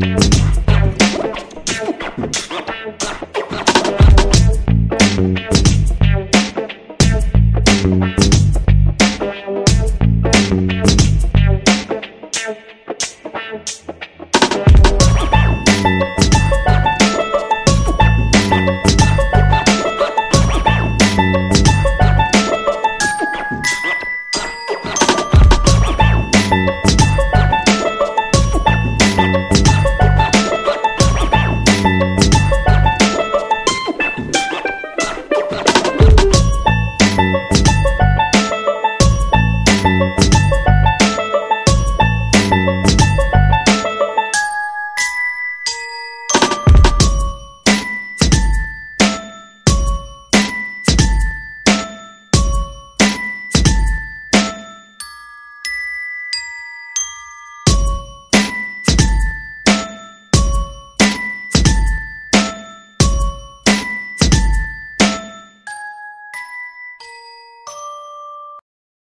Música